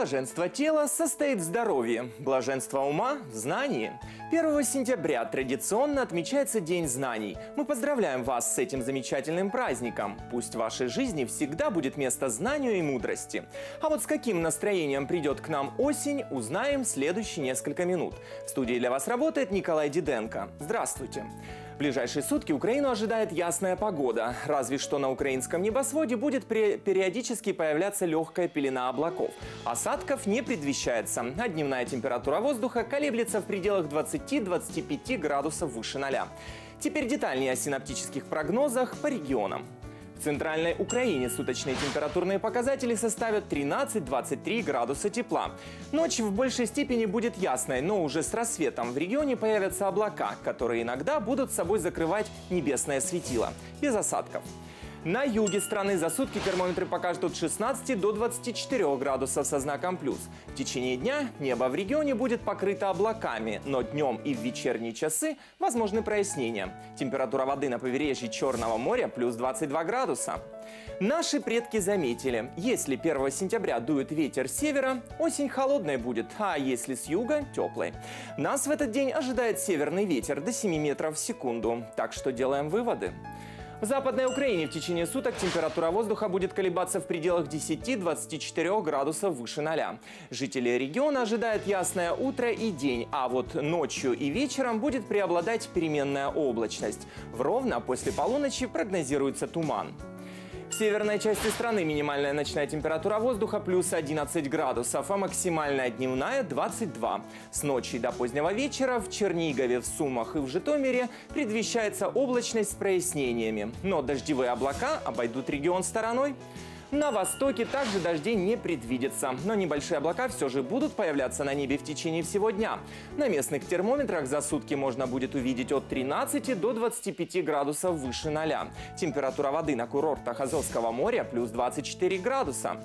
Блаженство тела состоит в здоровье, блаженство ума – в знании. 1 сентября традиционно отмечается День знаний. Мы поздравляем вас с этим замечательным праздником. Пусть в вашей жизни всегда будет место знанию и мудрости. А вот с каким настроением придет к нам осень, узнаем в следующие несколько минут. В студии для вас работает Николай Диденко. Здравствуйте. В ближайшие сутки Украину ожидает ясная погода. Разве что на украинском небосводе будет периодически появляться легкая пелена облаков. Осадков не предвещается, а дневная температура воздуха колеблется в пределах 20-25 градусов выше ноля. Теперь детальнее о синаптических прогнозах по регионам. В центральной Украине суточные температурные показатели составят 13-23 градуса тепла. Ночь в большей степени будет ясной, но уже с рассветом в регионе появятся облака, которые иногда будут с собой закрывать небесное светило, без осадков. На юге страны за сутки термометры покажут от 16 до 24 градусов со знаком плюс. В течение дня небо в регионе будет покрыто облаками, но днем и в вечерние часы возможны прояснения. Температура воды на побережье Черного моря плюс 22 градуса. Наши предки заметили, если 1 сентября дует ветер с севера, осень холодной будет, а если с юга – теплой. Нас в этот день ожидает северный ветер до 7 метров в секунду, так что делаем выводы. В Западной Украине в течение суток температура воздуха будет колебаться в пределах 10-24 градусов выше ноля. Жители региона ожидают ясное утро и день, а вот ночью и вечером будет преобладать переменная облачность. В ровно после полуночи прогнозируется туман. Северной части страны минимальная ночная температура воздуха плюс 11 градусов, а максимальная дневная 22. С ночи до позднего вечера в Чернигове, в Сумах и в Житомире предвещается облачность с прояснениями. Но дождевые облака обойдут регион стороной. На востоке также дождей не предвидится, но небольшие облака все же будут появляться на небе в течение всего дня. На местных термометрах за сутки можно будет увидеть от 13 до 25 градусов выше ноля. Температура воды на курортах Азовского моря плюс 24 градуса.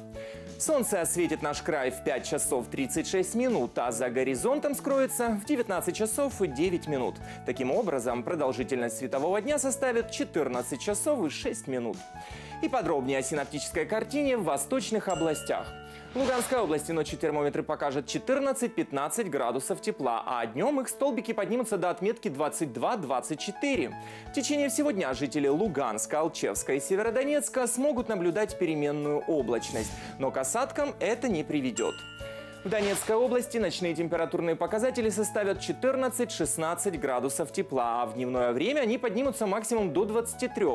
Солнце осветит наш край в 5 часов 36 минут, а за горизонтом скроется в 19 часов и 9 минут. Таким образом, продолжительность светового дня составит 14 часов и 6 минут. И подробнее о синаптической картине в восточных областях. В Луганской области ночью термометры покажут 14-15 градусов тепла, а днем их столбики поднимутся до отметки 22-24. В течение всего дня жители Луганска, Алчевска и Северодонецка смогут наблюдать переменную облачность, но к осадкам это не приведет. В Донецкой области ночные температурные показатели составят 14-16 градусов тепла, а в дневное время они поднимутся максимум до 23.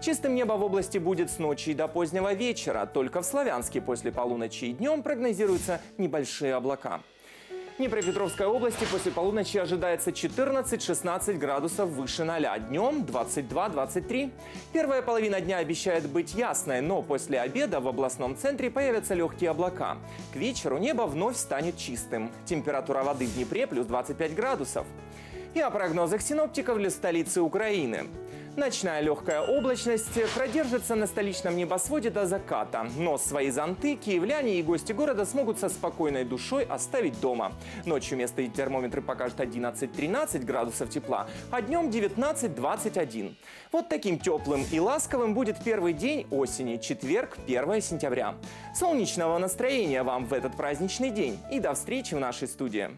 Чистым небо в области будет с ночи до позднего вечера. Только в Славянске после полуночи и днем прогнозируются небольшие облака. Днепропетровской области после полуночи ожидается 14-16 градусов выше 0, днем 22-23. Первая половина дня обещает быть ясной, но после обеда в областном центре появятся легкие облака. К вечеру небо вновь станет чистым. Температура воды в Днепре плюс 25 градусов. И о прогнозах синоптиков для столицы Украины. Ночная легкая облачность продержится на столичном небосводе до заката. Но свои зонты киевляне и гости города смогут со спокойной душой оставить дома. Ночью место термометры покажут 11-13 градусов тепла, а днем 19-21. Вот таким теплым и ласковым будет первый день осени, четверг, 1 сентября. Солнечного настроения вам в этот праздничный день и до встречи в нашей студии.